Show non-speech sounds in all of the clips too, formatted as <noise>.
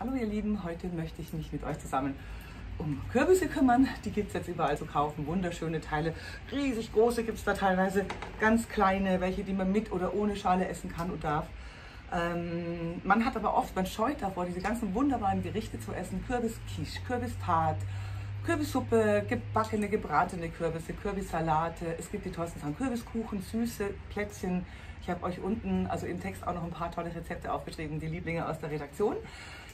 Hallo ihr Lieben, heute möchte ich mich mit euch zusammen um Kürbisse kümmern. Die gibt es jetzt überall zu kaufen, wunderschöne Teile. Riesig große gibt es da teilweise, ganz kleine, welche die man mit oder ohne Schale essen kann und darf. Ähm, man hat aber oft, man scheut davor, diese ganzen wunderbaren Gerichte zu essen. Kürbisquiche, Kürbistat, Kürbissuppe, gebackene, gebratene Kürbisse, Kürbissalate. Es gibt die tollsten Sachen, Kürbiskuchen, süße Plätzchen. Ich habe euch unten, also im Text auch noch ein paar tolle Rezepte aufgeschrieben, die Lieblinge aus der Redaktion.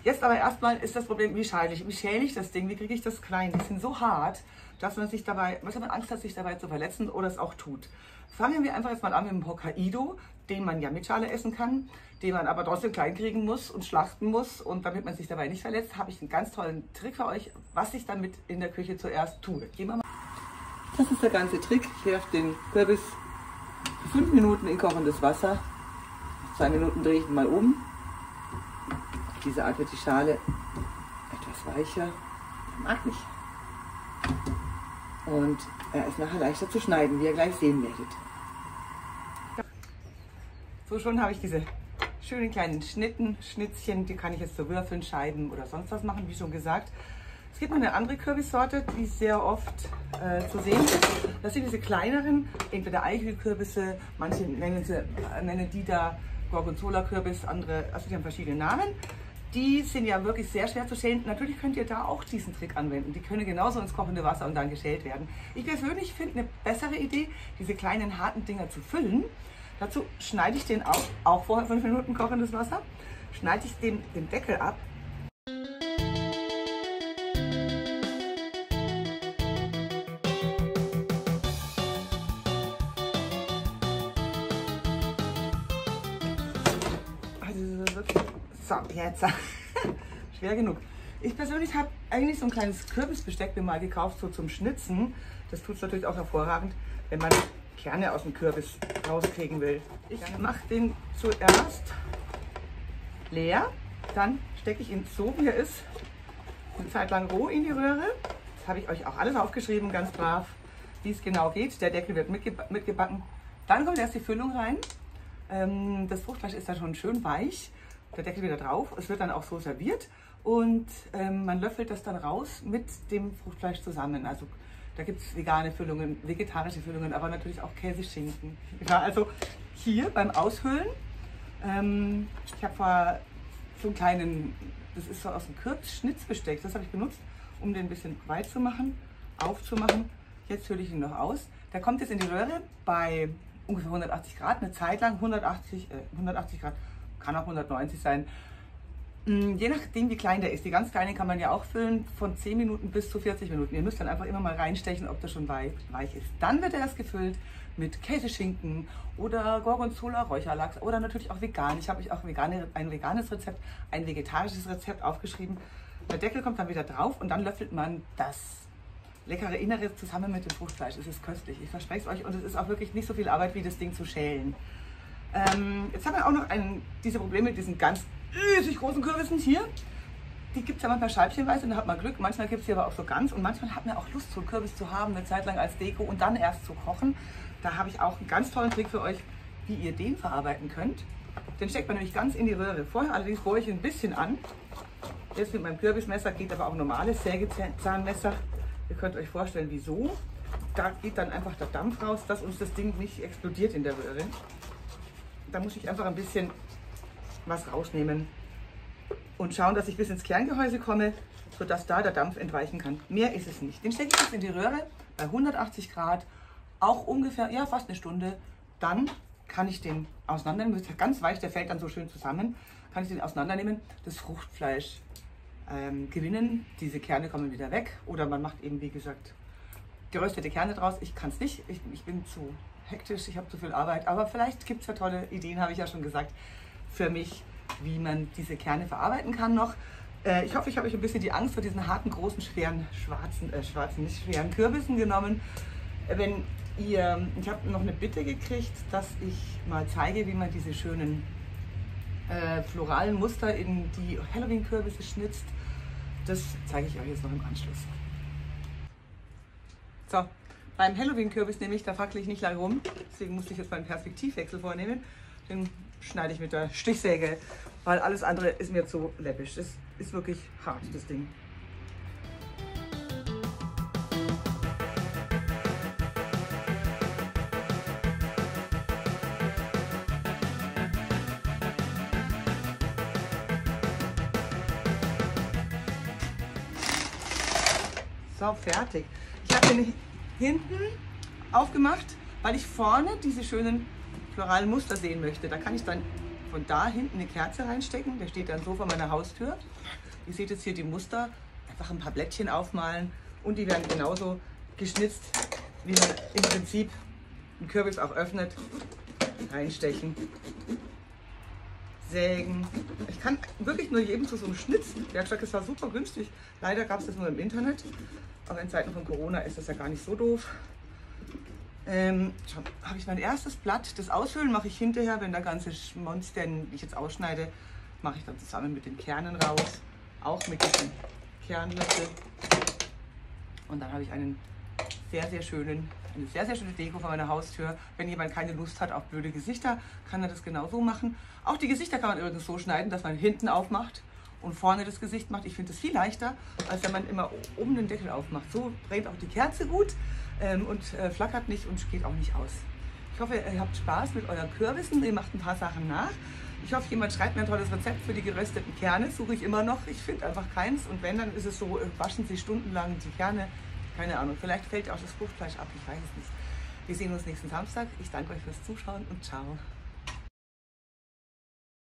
Jetzt aber erstmal ist das Problem, wie schäle ich, wie schäle ich das Ding, wie kriege ich das klein? Die sind so hart, dass man sich dabei, was man Angst hat, sich dabei zu verletzen oder es auch tut. Fangen wir einfach jetzt mal an mit dem Hokkaido, den man ja mit Schale essen kann, den man aber trotzdem klein kriegen muss und schlachten muss. Und damit man sich dabei nicht verletzt, habe ich einen ganz tollen Trick für euch, was ich damit in der Küche zuerst tue. Gehen wir mal. Das ist der ganze Trick. Ich werfe den Kürbis fünf Minuten in kochendes Wasser. Zwei Minuten drehe ich ihn mal um diese Art wird die Schale etwas weicher. Mag nicht. Und er ist nachher leichter zu schneiden, wie ihr gleich sehen werdet. So schon habe ich diese schönen kleinen Schnitten, Schnitzchen, die kann ich jetzt zu Würfeln, Scheiben oder sonst was machen, wie schon gesagt. Es gibt noch eine andere Kürbissorte, die sehr oft äh, zu sehen ist. Das sind diese kleineren, entweder Eichelkürbisse, manche nennen, sie, äh, nennen die da Gorgonzola-Kürbis, andere, also die haben verschiedene Namen die sind ja wirklich sehr schwer zu schälen. Natürlich könnt ihr da auch diesen Trick anwenden. Die können genauso ins kochende Wasser und dann geschält werden. Ich persönlich finde eine bessere Idee, diese kleinen harten Dinger zu füllen. Dazu schneide ich den auch, auch vorher fünf Minuten kochendes Wasser, schneide ich den, den Deckel ab So, jetzt. <laughs> Schwer genug. Ich persönlich habe eigentlich so ein kleines Kürbisbesteck mir mal gekauft, so zum Schnitzen. Das tut es natürlich auch hervorragend, wenn man Kerne aus dem Kürbis rauskriegen will. Ich mache den zuerst leer, dann stecke ich ihn so, wie er ist, eine Zeit lang roh in die Röhre. Das habe ich euch auch alles aufgeschrieben, ganz brav, wie es genau geht. Der Deckel wird mitgebacken. Dann kommt erst die Füllung rein. Ähm, das Fruchtfleisch ist da schon schön weich der Deckel wieder drauf. Es wird dann auch so serviert und ähm, man löffelt das dann raus mit dem Fruchtfleisch zusammen. Also da gibt es vegane Füllungen, vegetarische Füllungen, aber natürlich auch Käseschinken. <laughs> Ja, also hier beim Aushöhlen, ähm, ich habe vor so einen kleinen, das ist so aus dem Kürbisschnitzbesteck, das habe ich benutzt, um den ein bisschen weit zu machen, aufzumachen. Jetzt hülle ich ihn noch aus. Der kommt jetzt in die Röhre bei ungefähr 180 Grad, eine Zeit lang 180, äh, 180 Grad kann auch 190 sein. Mm, je nachdem, wie klein der ist. Die ganz kleinen kann man ja auch füllen, von 10 Minuten bis zu 40 Minuten. Ihr müsst dann einfach immer mal reinstechen, ob das schon weich, ist. Dann wird er erst gefüllt mit Käseschinken oder Gorgonzola, Räucherlachs oder natürlich auch vegan. Ich habe euch auch ein veganes Rezept, ein vegetarisches Rezept aufgeschrieben. Der Deckel kommt dann wieder drauf und dann löffelt man das leckere Innere zusammen mit dem Fruchtfleisch. Es ist köstlich, ich verspreche es euch und es ist auch wirklich nicht so viel Arbeit, wie das Ding zu schälen. Ähm, jetzt haben wir auch noch einen, diese Probleme mit diesen ganz riesig großen Kürbissen hier. Die gibt es ja manchmal scheibchenweise und da hat man Glück. Manchmal gibt es sie aber auch so ganz und manchmal hat man auch Lust, so einen Kürbis zu haben, eine Zeit lang als Deko und dann erst zu kochen. Da habe ich auch einen ganz tollen Trick für euch, wie ihr den verarbeiten könnt. Den steckt man nämlich ganz in die Röhre. Vorher allerdings bohre ich ein bisschen an. Jetzt mit meinem Kürbismesser geht aber auch normales Sägezahnmesser. Ihr könnt euch vorstellen, wieso. Da geht dann einfach der Dampf raus, dass uns das Ding nicht explodiert in der Röhre. Da muss ich einfach ein bisschen was rausnehmen und schauen, dass ich bis ins Kerngehäuse komme, sodass da der Dampf entweichen kann. Mehr ist es nicht. Den stecke ich jetzt in die Röhre bei 180 Grad, auch ungefähr, ja fast eine Stunde. Dann kann ich den auseinandernehmen, ist ganz weich, der fällt dann so schön zusammen, kann ich den auseinandernehmen, das Fruchtfleisch ähm, gewinnen, diese Kerne kommen wieder weg oder man macht eben, wie gesagt, geröstete Kerne draus. Ich kann es nicht, ich, ich bin zu hektisch, ich habe zu viel Arbeit. Aber vielleicht gibt es ja tolle Ideen, habe ich ja schon gesagt, für mich, wie man diese Kerne verarbeiten kann noch. Äh, ich hoffe, ich habe euch ein bisschen die Angst vor diesen harten, großen, schweren, schwarzen, äh, schwarzen, nicht schweren Kürbissen genommen. Wenn ihr, ich habe noch eine Bitte gekriegt, dass ich mal zeige, wie man diese schönen äh, floralen Muster in die Halloween-Kürbisse schnitzt. Das zeige ich euch jetzt noch im Anschluss. So, beim Halloween-Kürbis nämlich, da fackel ich nicht lange rum, deswegen musste ich jetzt meinen Perspektivwechsel vornehmen. Den schneide ich mit der Stichsäge weil alles andere ist mir zu läppisch. Das ist wirklich hart, das Ding. So, fertig. Ich habe den hinten aufgemacht, weil ich vorne diese schönen floralen Muster sehen möchte. Da kann ich dann von da hinten eine Kerze reinstecken. Der steht dann so vor meiner Haustür. Ihr seht jetzt hier die Muster. Einfach ein paar Blättchen aufmalen und die werden genauso geschnitzt, wie man im Prinzip einen Kürbis auch öffnet. Reinstechen, sägen. Ich kann wirklich nur jedem zu so einem Schnitzwerkzeug, es war super günstig. Leider gab es das nur im Internet. Aber in Zeiten von Corona ist das ja gar nicht so doof. Ähm, habe ich mein erstes Blatt. Das Aushöhlen mache ich hinterher, wenn der ganze Schmonz, den ich jetzt ausschneide, mache ich dann zusammen mit den Kernen raus. Auch mit diesem Kernlöffel. Und dann habe ich einen sehr, sehr schönen, eine sehr, sehr schöne Deko vor meiner Haustür. Wenn jemand keine Lust hat auf blöde Gesichter, kann er das genauso machen. Auch die Gesichter kann man übrigens so schneiden, dass man hinten aufmacht und vorne das Gesicht macht. Ich finde das viel leichter, als wenn man immer oben den Deckel aufmacht. So brennt auch die Kerze gut ähm, und äh, flackert nicht und geht auch nicht aus. Ich hoffe, ihr habt Spaß mit euren Kürbissen. Ihr macht ein paar Sachen nach. Ich hoffe, jemand schreibt mir ein tolles Rezept für die gerösteten Kerne. Suche ich immer noch. Ich finde einfach keins. Und wenn, dann ist es so, äh, waschen Sie stundenlang die Kerne. Keine Ahnung. Vielleicht fällt auch das Fruchtfleisch ab. Ich weiß es nicht. Wir sehen uns nächsten Samstag. Ich danke euch fürs Zuschauen und ciao.